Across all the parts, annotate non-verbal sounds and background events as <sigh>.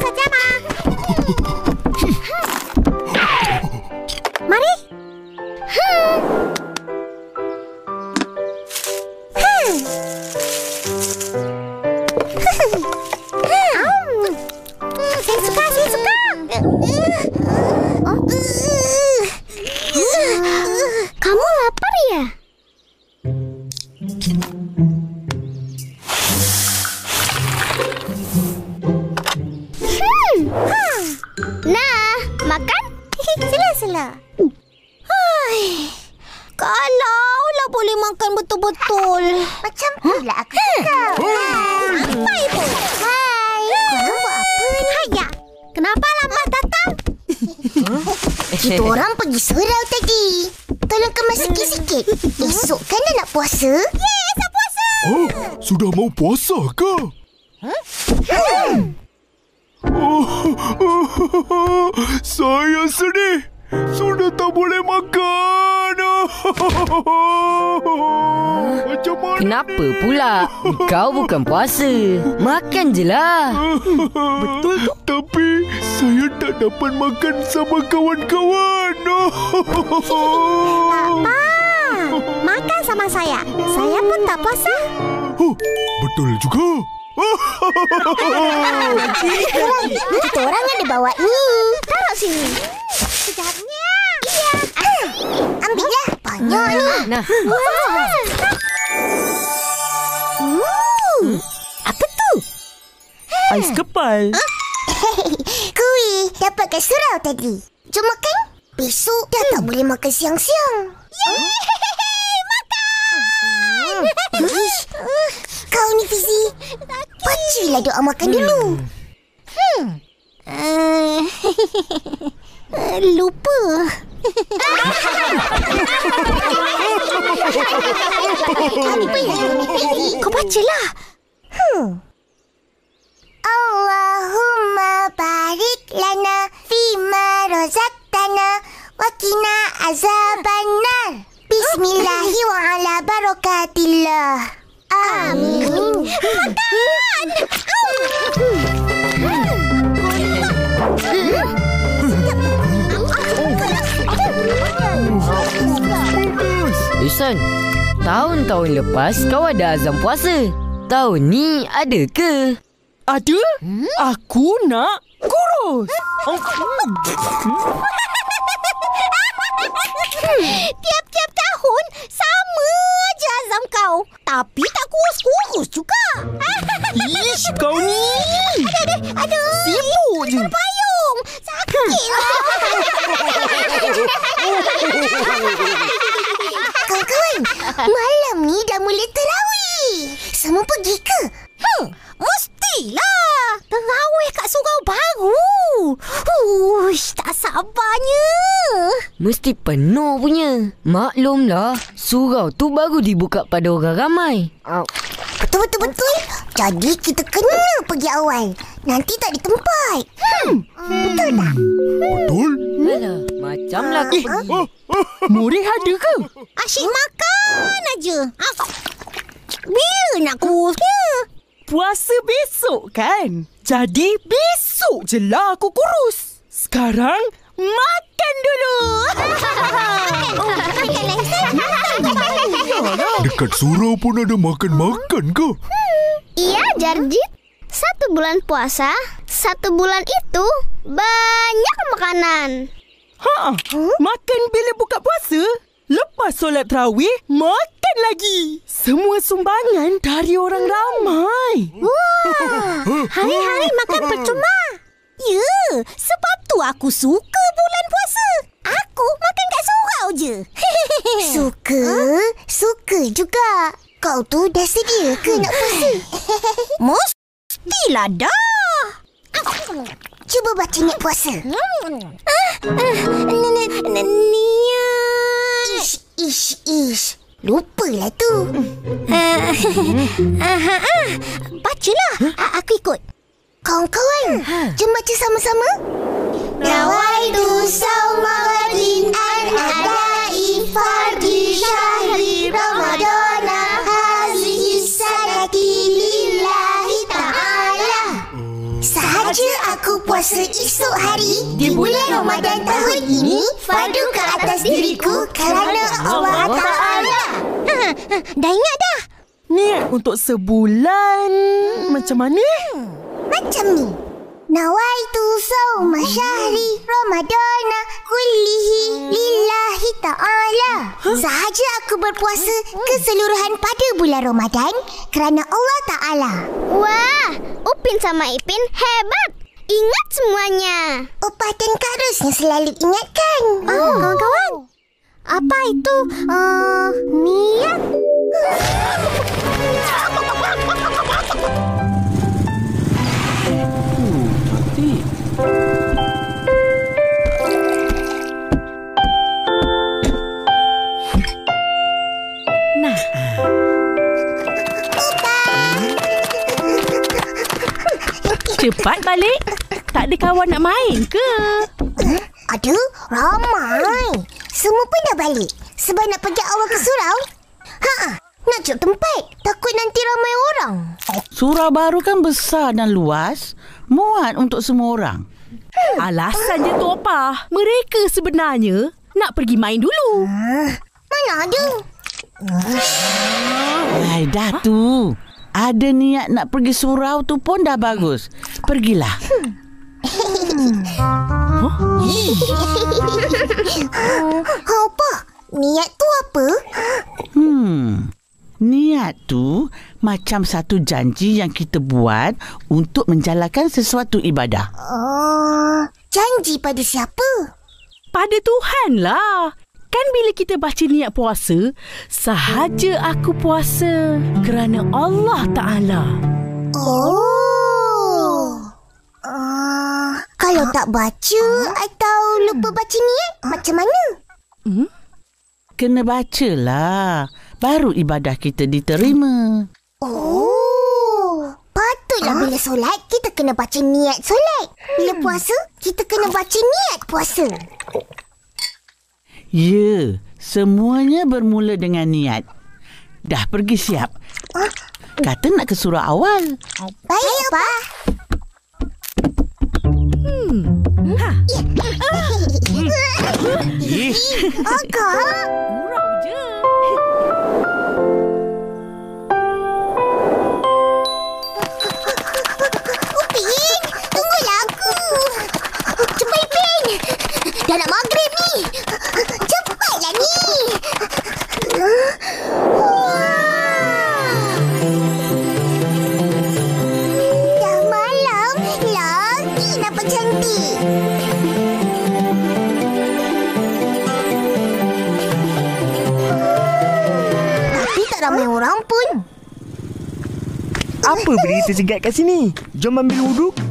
在家吗？Surau tadi. Tolong kemas sikit-sikit. Esok kan dah nak puasa? Yes, dah puasa. Oh, sudah mau puasa ke? Oh, <laughs> saya sedih. Sudah tak boleh makan. <laughs> Macam mana Kenapa pula? Kau bukan puasa. Makan je lah. <laughs> Betul tu. Tapi saya tak dapat makan sama kawan-kawan. Ah, makan sama saya. Saya pun tak puasa. Oh, betul juga. Kita orang ada bawa ni. Taruh sini. Sekejapnya. Iya. Ah, ambillah. Banyak ni. Nah, Hmm. Apa tu? Ais kepal. Kuih dapat kat surau tadi. Jom makan. Besok dah tak boleh makan siang-siang. Yeay! Makan! Ish. Kau ni Fizi. Bacalah doa makan dulu. Uh, <laughs> lupa. Apa yang ni Fizi? Kau bacalah. Allahumma barik lana fima qina azabannar. Bismillahi wa ala barakatillah. Amin. Isan. Tahun-tahun lepas kau ada azam puasa. Tahun ni ada ke? Ada? Aku nak kurus. <laughs> Tiap-tiap tahun sama aja azam kau. Tapi tak kurus-kurus juga. Ish, kau ni. Aduh. Sibuk je. Payung. Sakit lah. Kawan-kawan, malam ni dah mula terawih. Semua pergi ke? Hmm, mestilah. Terawih kat surau baru. Uish, tak sabarnya. Mesti penuh punya. Maklumlah, surau tu baru dibuka pada orang ramai. Betul-betul-betul. Jadi kita kena pergi awal. Nanti tak di tempat. Hmm, betul tak? Betul? Alah, macamlah kau pergi. Murid ada ke? Asyik makan aja. Ah, Bila nak kurusnya? Puasa besok kan? Jadi besok je lah aku kurus. Sekarang makan dulu. <laughs> Dekat surau pun ada makan-makan ke? Iya, Jarjit. Satu bulan puasa, satu bulan itu banyak makanan. Ha, makan bila buka puasa? Lepas solat terawih, makan lagi. Semua sumbangan dari orang ramai. Hari-hari makan percuma. Ya, sebab tu aku suka bulan puasa. Aku makan kat surau je. Suka? Suka juga. Kau tu dah sedia ke nak puasa? Mestilah dah. Cuba baca niat puasa. Niat. Ish, ish, ish. Lupalah tu. <laughs> Bacalah. Aku ikut. Kawan-kawan, jom baca sama-sama. Nawaitu sawma berpuasa esok hari Di bulan Ramadan tahun ini Fardu ke atas diriku Kerana Allah Ta'ala <laughs> Dah ingat dah? Niat untuk sebulan. Macam mana? Macam ni Nawaitu sawma syahri Ramadana kullihi lillahi ta'ala Sahaja aku berpuasa keseluruhan pada bulan Ramadan Kerana Allah Ta'ala Wah, Upin sama Ipin hebat. Ingat semuanya. Upah dan karus yang selalu ingatkan Oh, kawan-kawan. Apa itu? Uh, niat? Cepat balik. Tak ada kawan nak main ke? Ada ramai Semua pun dah balik Sebab nak pergi awal ke surau Ha, nak cek tempat Takut nanti ramai orang Surau baru kan besar dan luas. Muat untuk semua orang. Alasan je tu apa? Mereka sebenarnya nak pergi main dulu. Mana ada Hai, dah tu. Ada niat nak pergi surau tu pun dah bagus. Pergilah. Ha, apa? Niat tu apa? Hmm. Niat tu macam satu janji yang kita buat untuk menjalankan sesuatu ibadah. Oh, janji pada siapa? Pada Tuhan lah. Kan bila kita baca niat puasa, sahaja aku puasa kerana Allah Ta'ala. Oh. Uh, kalau tak baca atau lupa baca niat, macam mana? Kena bacalah. Baru ibadah kita diterima. Oh. Patutlah bila solat, kita kena baca niat solat. Bila puasa, kita kena baca niat puasa. Ya, semuanya bermula dengan niat. Dah pergi siap. Kata nak ke surau awal. Baik, Pak. Agak. Gurau je. Upin, tunggulah aku. Cepat, Upin. Dah nak maghrib ramai orang pun. Apa berita segat kat sini? Jom ambil wuduk.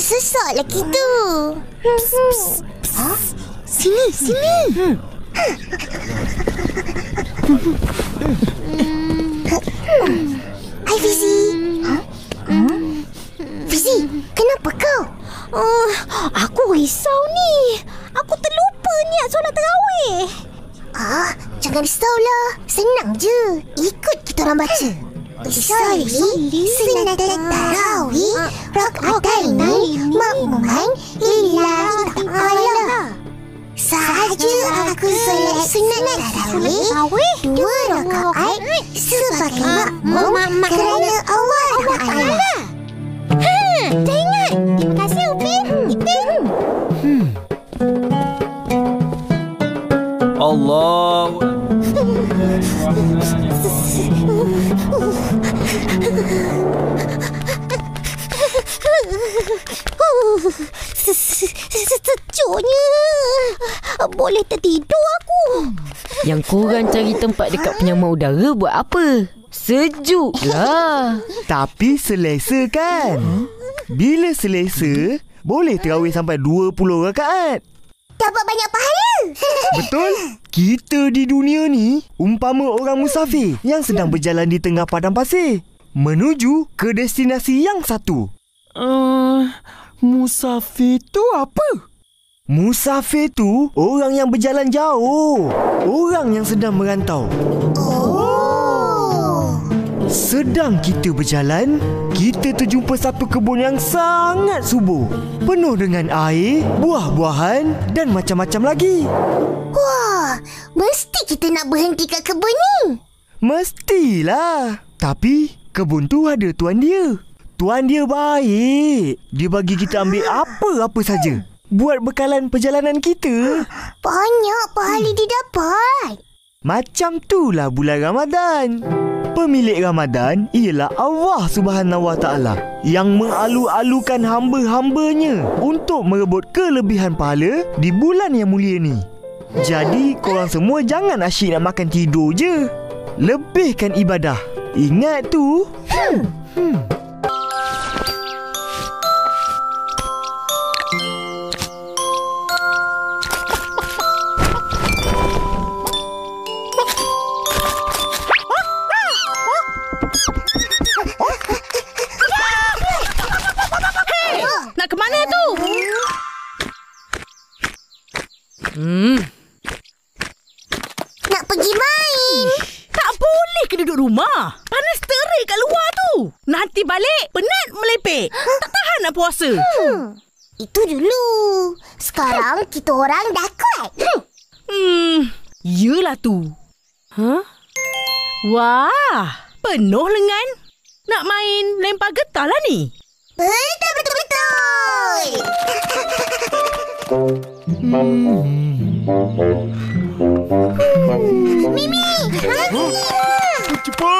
Hmm. Psst, psst, psst. Ha? Sini, sini. Hai Fizi. Ha? Fizi, kenapa kau? Uh, aku risau ni. Aku terlupa niat solat terawih. Ah, jangan risaulah. Senang je. Ikut kita orang baca. Usalli sunat tarawih rak'ataini Sahaja aku solat sunat tarawih dua rakaat sebagai makmum kerana Allah Ta'ala. Dah ingat. Terima kasih, Upin. Ipin. Allah. Sejuknya. Boleh tertidur aku. Yang korang cari tempat dekat penyamar udara buat apa? Sejuk lah. Tapi selesa kan? Bila selesa, boleh terawih sampai 20 rakaat. dapat banyak pahala. Betul? <laughs> Kita di dunia ni umpama orang musafir yang sedang berjalan di tengah padang pasir menuju ke destinasi yang satu. Uh, musafir tu apa? Musafir tu orang yang berjalan jauh. Orang yang sedang merantau. Oh. Sedang kita berjalan, kita terjumpa satu kebun yang sangat subur. Penuh dengan air, buah-buahan dan macam-macam lagi. Wah, mesti kita nak berhenti kat kebun ni. Mestilah. Tapi kebun tu ada tuan dia. Tuan dia baik. Dia bagi kita ambil apa-apa saja. Buat bekalan perjalanan kita. Banyak pahala dia dapat. Macam itulah bulan Ramadan. Pemilik Ramadan ialah Allah Subhanahu Wa Taala yang mengalu-alukan hamba-hambanya untuk merebut kelebihan pahala di bulan yang mulia ni. Jadi korang semua jangan asyik nak makan tidur je. Lebihkan ibadah. Ingat tu. Nak Puasa. Itu dulu. Sekarang kita orang dah kuat. Hmm, yelah tu. Huh? Wah, penuh lengan. Nak main lempar getah lah ni. Betul, betul, betul. Mimi, Cepat.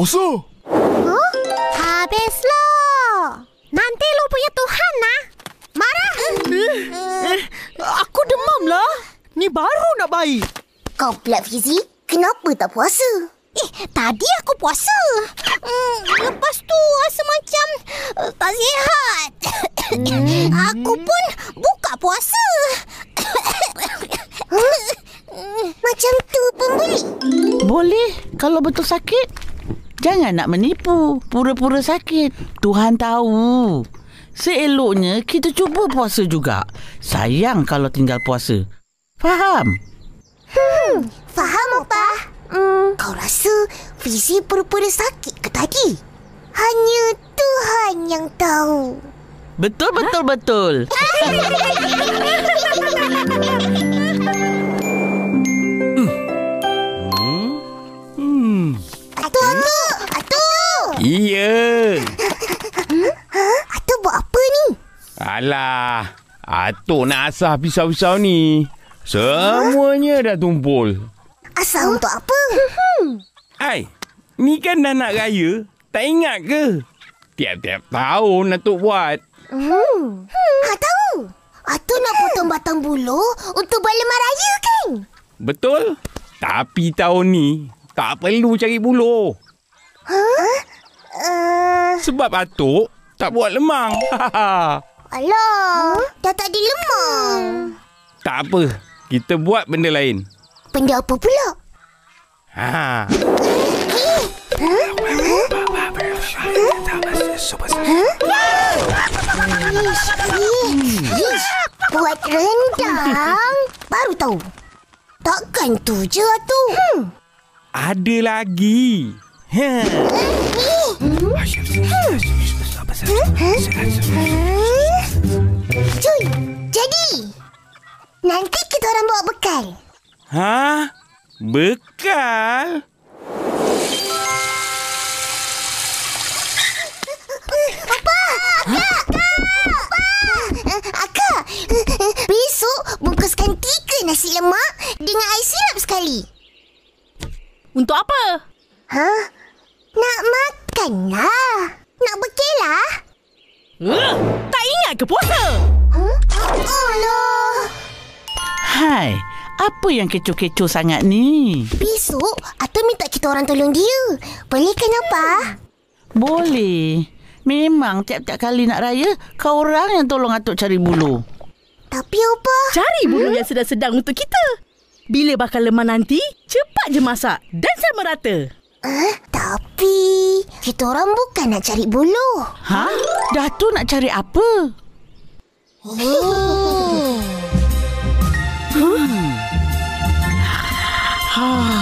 Puasa? Habislah. Nanti lu punya Tuhan nah. Marah. Aku demam lah. Ni baru nak baik. Kau pula Fizi, kenapa tak puasa? Eh, tadi aku puasa. Hmm, lepas tu rasa macam uh, tak sihat. aku pun buka puasa. Macam tu pun boleh. Boleh kalau betul sakit. Jangan nak menipu. Pura-pura sakit. Tuhan tahu. Seeloknya kita cuba puasa juga. Sayang kalau tinggal puasa. Faham? Faham, Opa? Hmm, kau rasa Fizi pura-pura sakit ke tadi? Hanya Tuhan yang tahu. Betul, betul, betul. <laughs> Iya. Atu buat apa ni? Alah. Atuk nak asah pisau-pisau ni. Semuanya dah tumpul. Asal untuk apa? Hai, ni kan dah nak raya. Tak ingat ke? Tiap-tiap tahun Atuk buat. Ha tahu. Atuk nak potong batang bulu untuk buat lemah raya kan? Betul? Tapi tahun ni tak perlu cari buluh. Sebab Atuk tak buat lemang. <laughs> alah, dah tak ada lemang. tak apa. Kita buat benda lain. Benda apa pula? Ha. Buat rendang? Baru tahu. Takkan tu je tu. Hmm. Ada lagi. Ha. Cuy, jadi. Nanti kita orang bawa bekal. Ha? Bekal? Eh, Akak, besok bungkuskan tiga nasi lemak dengan air sirap sekali. Untuk apa? Ha? Nak makan lah. Nak bekal lah. Uh, tak ingat ke puasa? Huh? Allah. Hai, apa yang kecoh-kecoh sangat ni? Besok, Atul minta kita orang tolong dia. Boleh kan apa? Boleh. Memang tiap-tiap kali nak raya, kau orang yang tolong Atuk cari bulu. Tapi apa? Cari bulu yang sedang-sedang untuk kita. Bila bakal lemah nanti, cepat je masak dan sama rata. Eh, tapi kita orang bukan nak cari bulu. Ha? Datuk nak cari apa? Oh. Ha.